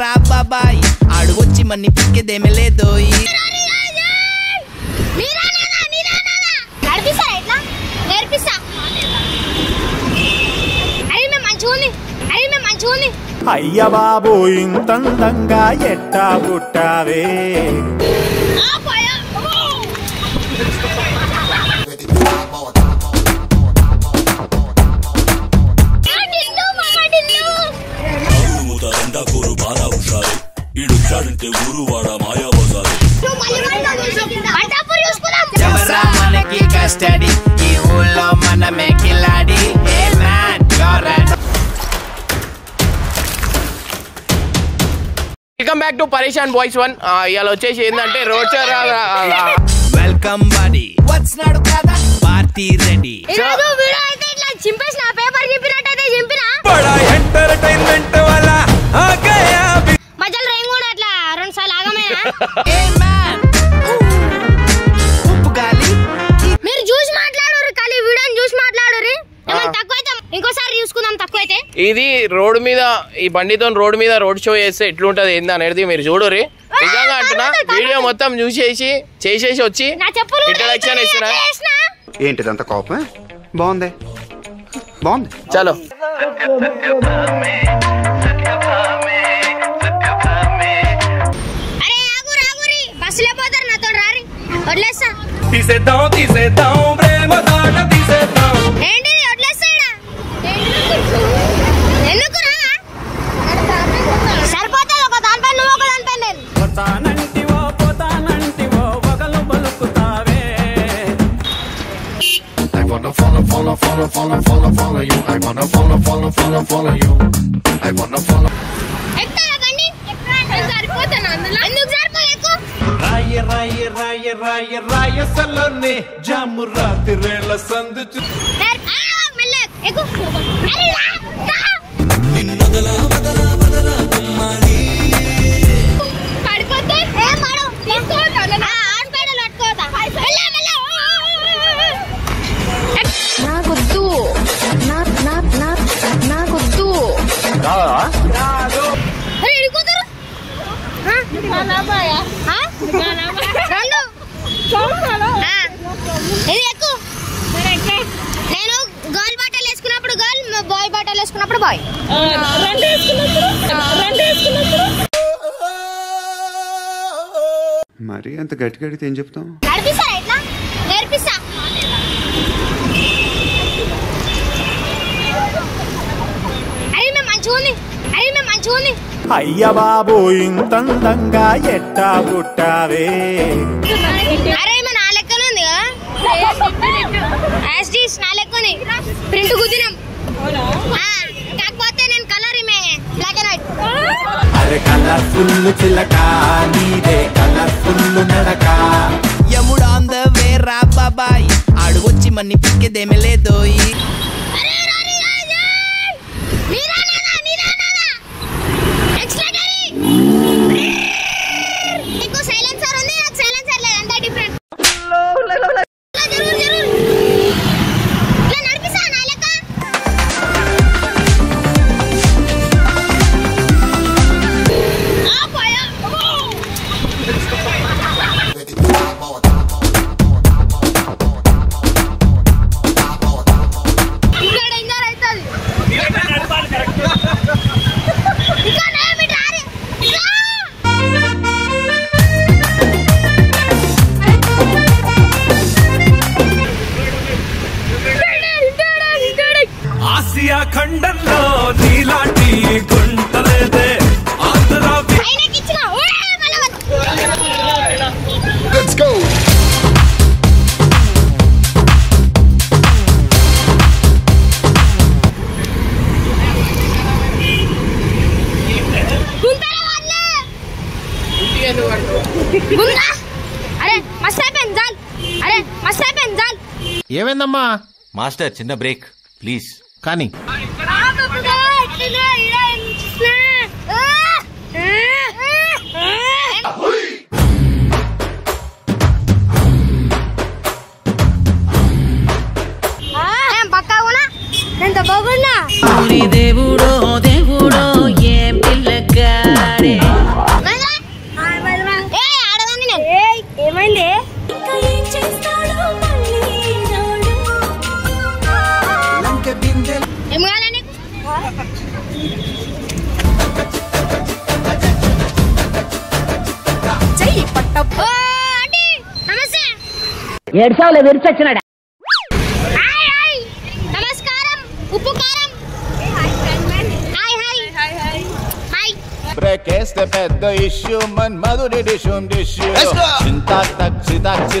వేరా బాబాయ్. అడుగొచ్చి మన్ని పిక్కేదేమే లేదోయ్ అయ్య బాబు ఇంతందంగా ఎట్టా పుట్టావే? ఈడుచ్చాడంటే ఊరు వాడ మాయా బజారు ఎవరా మనకి కస్టడీ? ఈ ఊళ్ళో మనమే కిలాడి hey man your welcome back to Pareshan boys one ఇవాళ వచ్చేసి ఏంటంటే road show welcome buddy what's నాడు కదా? పార్టీ రెడీ ఈరోజు వీడియో అయితే ఇట్లా చింపేసిన పేపర్ చింపినట్టయితే చింపిన? మధ్యలో మీరు చూసి మాట్లాడరు ఖాళీ వీడియోని చూసి మాట్లాడరు. తక్కువైతే ఇంకోసారి చూసుకుందాం తక్కువైతే. ఇది రోడ్ మీద ఈ బండితో రోడ్ మీద రోడ్ షో చేస్తే ఎట్లుంటది ఏంది అనేది మీరు చూడరి. నిజంగా అంటున్నా వీడియో మొత్తం చూసేసి చేసేసి వచ్చి నా చెప్పులు కూడా ఇంట్రడక్షన్ ఇస్తున్నా? ఏంటిదంత కోపం బాగుంది? బాగుంది. చలో. వదిలేస్తా తీసేద్దాం తీసేద్దాం ప్రేమ దాట తీసేద్దాం ఏంటిది వదిలేస్తా. ఎందుకు రావా సరిపోతుంది ఒక దానిపై నువ్వు ఒక దానిపై నేను పోతానంటివో పోతానంటివో వగలు బలుకుతావే I wanna follow, follow, follow, follow, follow, follow you. I wanna follow, follow, follow, follow you. I wanna follow. బండి నేను సరిపోతాను అందులో ఎందుకు ఎక్కువ రాయ రాయ రాయ రాయ రాయసలోని జాము రాత్రిరేళ్ళ సందు చూ- మెల్ల ఎక్కువ అరే రా, నేను గర్ల్ బట్టలు వేసుకున్నప్పుడు గర్ల్ బాయ్ బట్టలు వేసుకున్నప్పుడు బాయ్. మరి అంత గట్టి గడితే ఏం చెప్తాం? నడిపిస్తా ఎట్లా? నేర్పిస్తా. అరే మేము మంచిగా ఉంది అరే మేము మంచిగా ఉంది అయ్య బాబు ఇంతందంగా ఎట్టా పుట్టావే? అరే ఈమె నా లెక్కన ఉంది నా ప్రింట్ కుదిరాం. ఆ, కాకపోతే నేను కలర్ ఈమె బ్లాక్ అండ్ వైట్ అరే కలర్ఫుల్ చిలక నీదే కలర్ఫుల్ నడక. యముడు ఆన్ ద వేరా బాబాయ్ అడుగొచ్చి మన్ని పిక్కేదేమే లేదోయ్. ఖండంలో నీలాంటి గుంటలేదే. Let's go. అరే మస్త్ అయిపోయింది జాల్ అరే మస్త్ అయిపోయింది జాల్ ఏమైందమ్మా? మాస్టర్ చిన్న బ్రేక్. ప్లీజ్. కానీ పక్కా కూడా ఎంత బాగున్నా? ఊరి దేవుడో చెయ్యి పట్ట. ఏడ్చావులే నమస్కారం. ఉప్పు కారం. పెద్ద issue Mann Madhuri డిష్యూ Chinta తక్షి తక్షి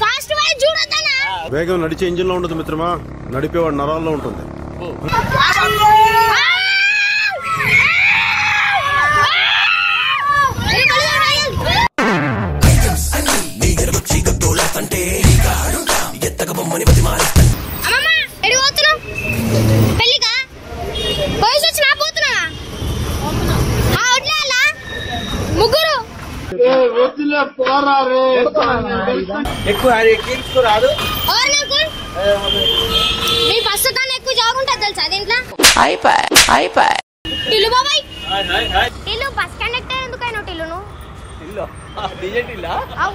fast why చూడొద్దనా వేగం నడిచే ఇంజిన్లో ఉండదు మిత్రమా? నడిపేవాడు నరాల్లో ఉంటుంది. Or uncle? మీ బస్సు కన్నా ఎక్కువ జాబ్ ఉంటుంది తెలుసా దీంట్లో? టిల్లు బాబాయ్. టిల్లు బస్ కండక్టర్ ఎందుకైనా టిల్లు నువ్వు? అవు.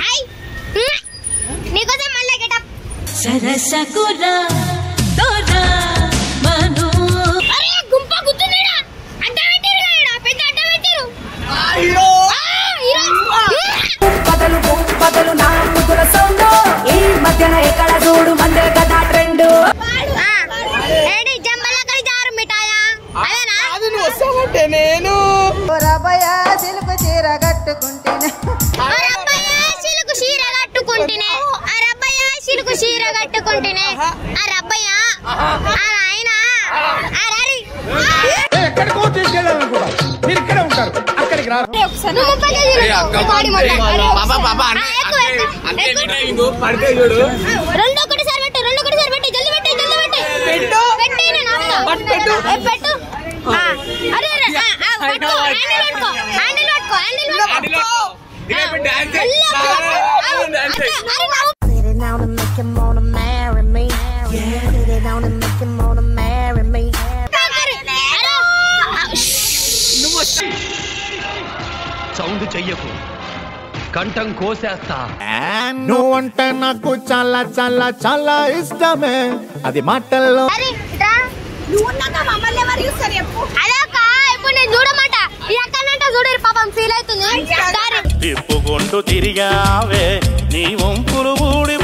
హాయ్. మ్మ్. నీకోసం మళ్ళీ గెటప్. అరే ఆ, ఏడి జంబలకడి జారు మిఠాయా? అదేనా? అరబ్బయ్య సిలుకు చీర కట్టుకుంటేనే. అరబ్బయ్య సిలుకు చీర కట్టుకుంటేనే. అరబ్బయ్య ఆయన అరరి రెండు ఒకటిసారి పెట్టు రెండు ఒకటిసారి పెట్టు. జల్ది పెట్టు జల్ది పెట్టు. పెట్టి. పెట్టు ఆ, అరే హ్యాండిల్ పట్టుకో. హ్యాండిల్ పట్టుకో. అరే, సౌండ్ చెయ్యకు. కంఠం కోసేస్తా. నువ్వంటే నాకు చాలా చాలా చాలా ఇష్టమే. అది మాటల్లో. తిప్పుకుంటూ తిరిగావే. నీ వంపులు ఊడి